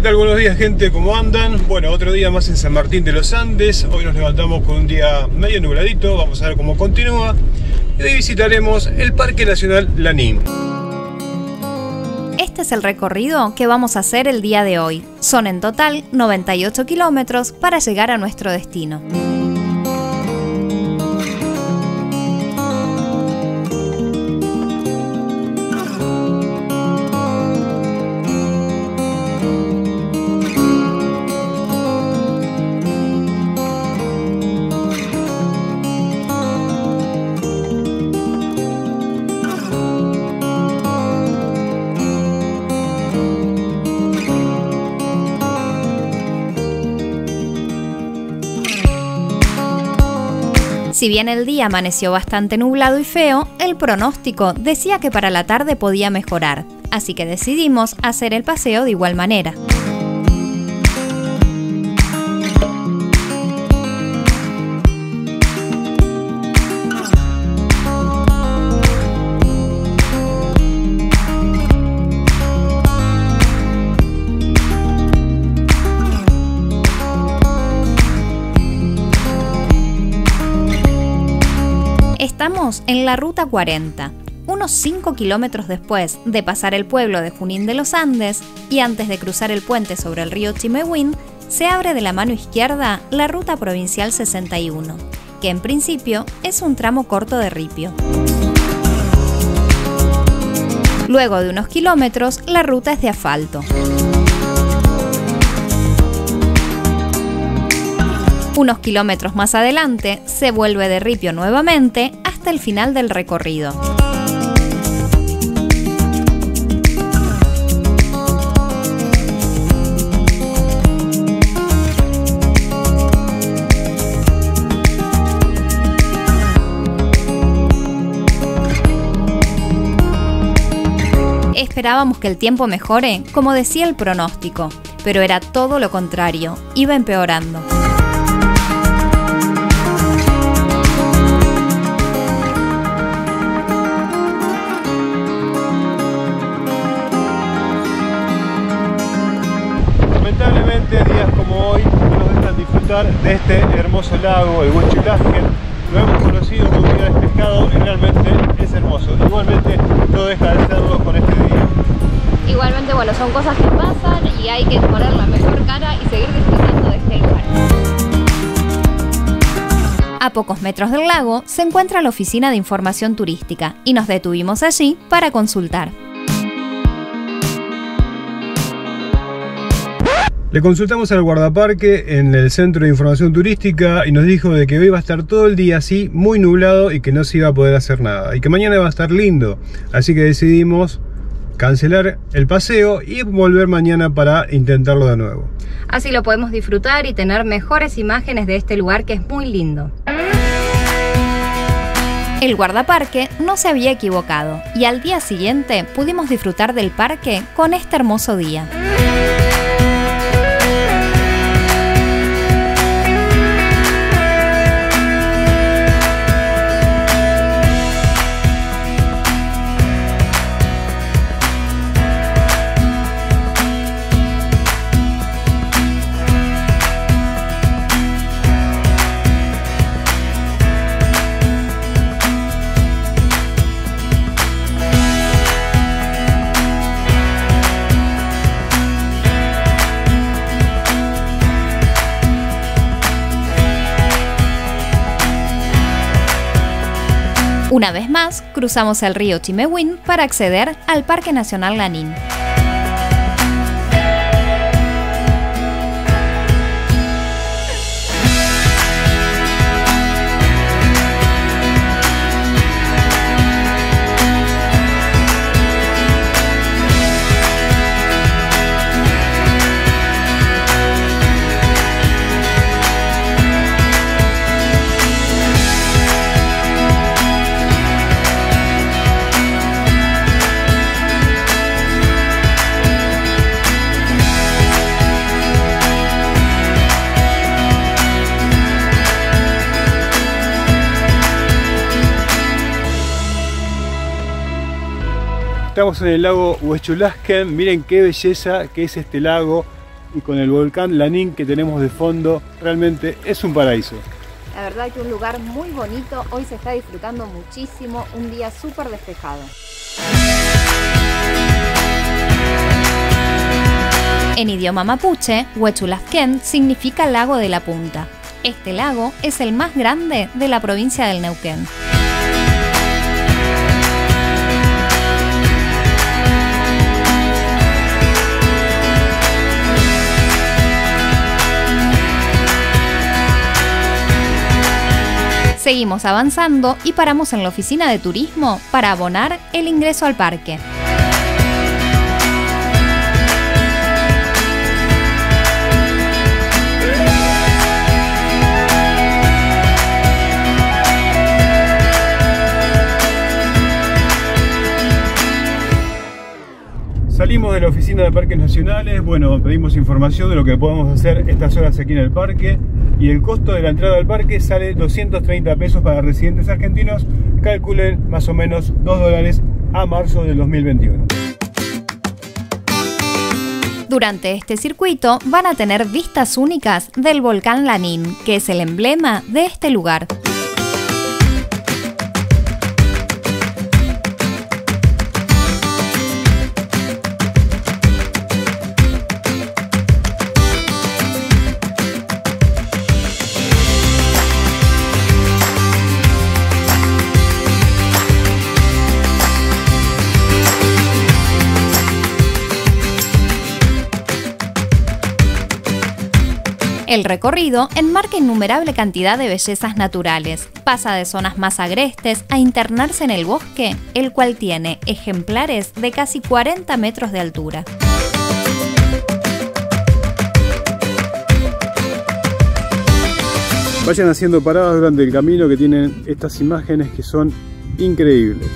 ¿Qué tal? Buenos días gente, ¿cómo andan? Bueno, otro día más en San Martín de los Andes. Hoy nos levantamos con un día medio nubladito, vamos a ver cómo continúa. Y hoy visitaremos el Parque Nacional Lanín. Este es el recorrido que vamos a hacer el día de hoy. Son en total 98 kilómetros para llegar a nuestro destino. Si bien el día amaneció bastante nublado y feo, el pronóstico decía que para la tarde podía mejorar, así que decidimos hacer el paseo de igual manera. Estamos en la Ruta 40, unos 5 kilómetros después de pasar el pueblo de Junín de los Andes y antes de cruzar el puente sobre el río Chimehuín, se abre de la mano izquierda la Ruta Provincial 61, que en principio es un tramo corto de ripio. Luego de unos kilómetros, la ruta es de asfalto. Unos kilómetros más adelante se vuelve de ripio nuevamente hasta el final del recorrido. Esperábamos que el tiempo mejore, como decía el pronóstico, pero era todo lo contrario, iba empeorando. Días como hoy nos dejan disfrutar de este hermoso lago, el Huachilasque. Lo hemos conocido como un día despejado y realmente es hermoso. Igualmente no deja de serlo con este día. Igualmente, bueno, son cosas que pasan y hay que poner la mejor cara y seguir disfrutando de este lugar. A pocos metros del lago se encuentra la Oficina de Información Turística y nos detuvimos allí para consultar. Le consultamos al guardaparque en el Centro de Información Turística y nos dijo de que hoy va a estar todo el día así, muy nublado y que no se iba a poder hacer nada. Y que mañana va a estar lindo. Así que decidimos cancelar el paseo y volver mañana para intentarlo de nuevo. Así lo podemos disfrutar y tener mejores imágenes de este lugar que es muy lindo. El guardaparque no se había equivocado y al día siguiente pudimos disfrutar del parque con este hermoso día. Una vez más, cruzamos el río Chimehuín para acceder al Parque Nacional Lanín. Estamos en el lago Huechulasken, miren qué belleza que es este lago, y con el volcán Lanín que tenemos de fondo, realmente es un paraíso. La verdad que un lugar muy bonito, hoy se está disfrutando muchísimo, un día súper despejado. En idioma mapuche, Huechulazquén significa lago de la punta. Este lago es el más grande de la provincia del Neuquén. Seguimos avanzando y paramos en la oficina de turismo para abonar el ingreso al parque. Salimos de la oficina de parques nacionales, bueno, pedimos información de lo que podemos hacer estas horas aquí en el parque y el costo de la entrada al parque sale 230 pesos para residentes argentinos, calculen más o menos 2 dólares a marzo del 2021. Durante este circuito van a tener vistas únicas del volcán Lanín, que es el emblema de este lugar. El recorrido enmarca innumerable cantidad de bellezas naturales. Pasa de zonas más agrestes a internarse en el bosque, el cual tiene ejemplares de casi 40 metros de altura. Vayan haciendo paradas durante el camino que tienen estas imágenes que son increíbles.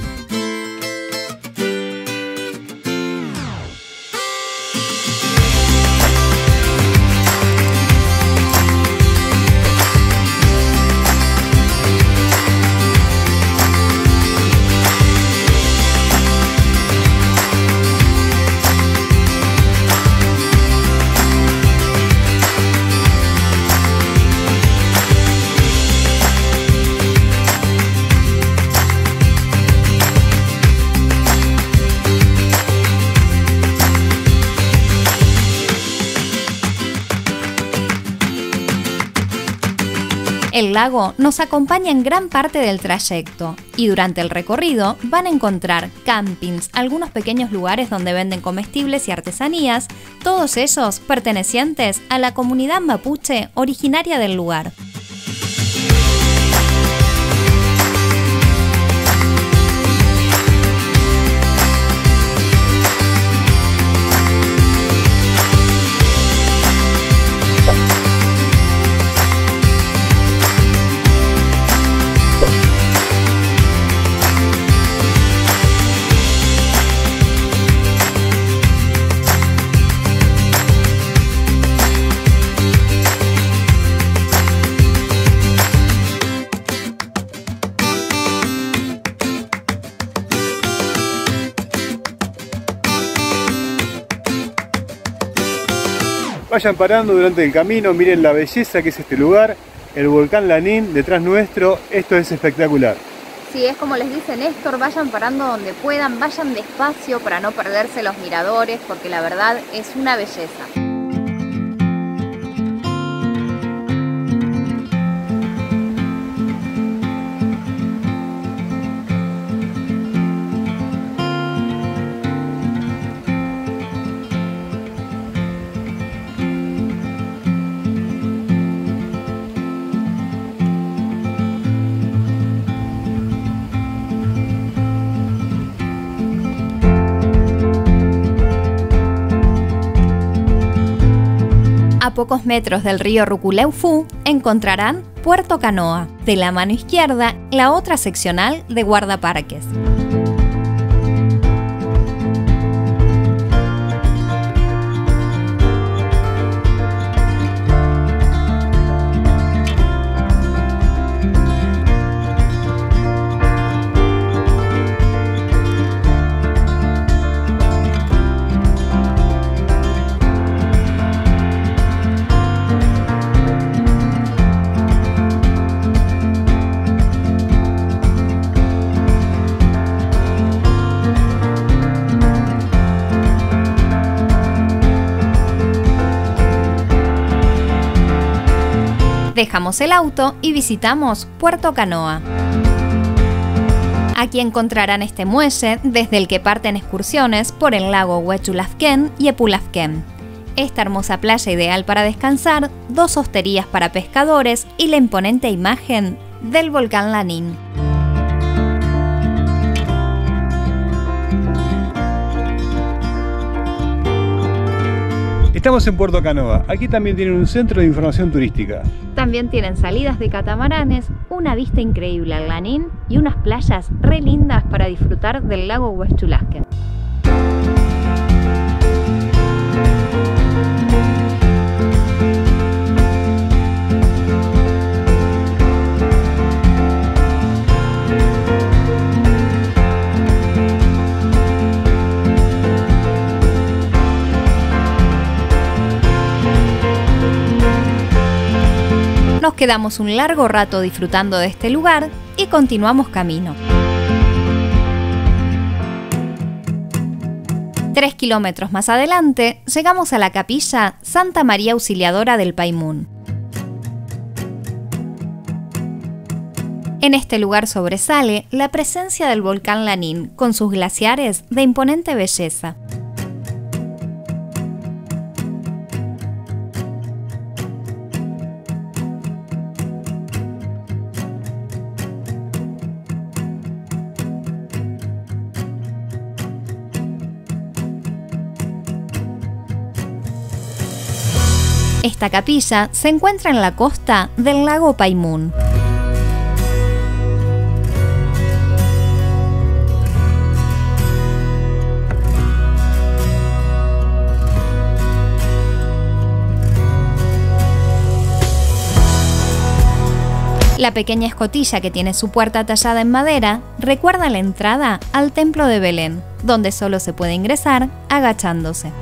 El lago nos acompaña en gran parte del trayecto y durante el recorrido van a encontrar campings, algunos pequeños lugares donde venden comestibles y artesanías, todos ellos pertenecientes a la comunidad mapuche originaria del lugar. Vayan parando durante el camino, miren la belleza que es este lugar, el volcán Lanín detrás nuestro, esto es espectacular. Sí, es como les dice Néstor, vayan parando donde puedan, vayan despacio para no perderse los miradores, porque la verdad es una belleza. A pocos metros del río Ruculeufú encontrarán Puerto Canoa, de la mano izquierda la otra seccional de guardaparques. Dejamos el auto y visitamos Puerto Canoa. Aquí encontrarán este muelle desde el que parten excursiones por el lago Huechulafquén y Epulafquén. Esta hermosa playa ideal para descansar, dos hosterías para pescadores y la imponente imagen del volcán Lanín. Estamos en Puerto Canoa. Aquí también tienen un centro de información turística. También tienen salidas de catamaranes, una vista increíble al Lanín y unas playas re lindas para disfrutar del lago Huechulasque. Quedamos un largo rato disfrutando de este lugar y continuamos camino. Tres kilómetros más adelante, llegamos a la capilla Santa María Auxiliadora del Paimún. En este lugar sobresale la presencia del volcán Lanín, con sus glaciares de imponente belleza. Esta capilla se encuentra en la costa del lago Paimún. La pequeña escotilla que tiene su puerta tallada en madera recuerda la entrada al templo de Belén, donde solo se puede ingresar agachándose.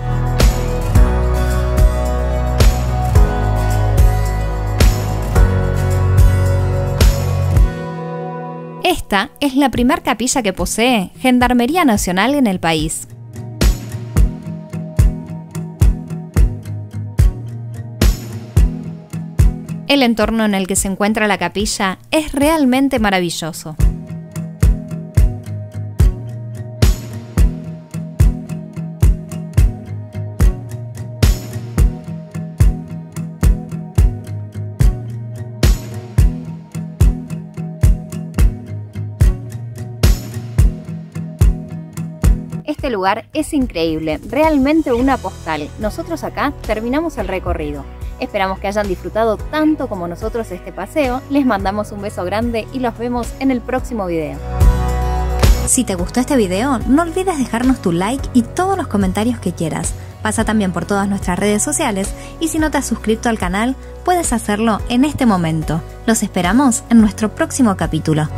Esta es la primera capilla que posee Gendarmería Nacional en el país. El entorno en el que se encuentra la capilla es realmente maravilloso. Este lugar es increíble, realmente una postal. Nosotros acá terminamos el recorrido. Esperamos que hayan disfrutado tanto como nosotros este paseo. Les mandamos un beso grande y los vemos en el próximo video. Si te gustó este video, no olvides dejarnos tu like y todos los comentarios que quieras. Pasa también por todas nuestras redes sociales y si no te has suscrito al canal, puedes hacerlo en este momento. Los esperamos en nuestro próximo capítulo.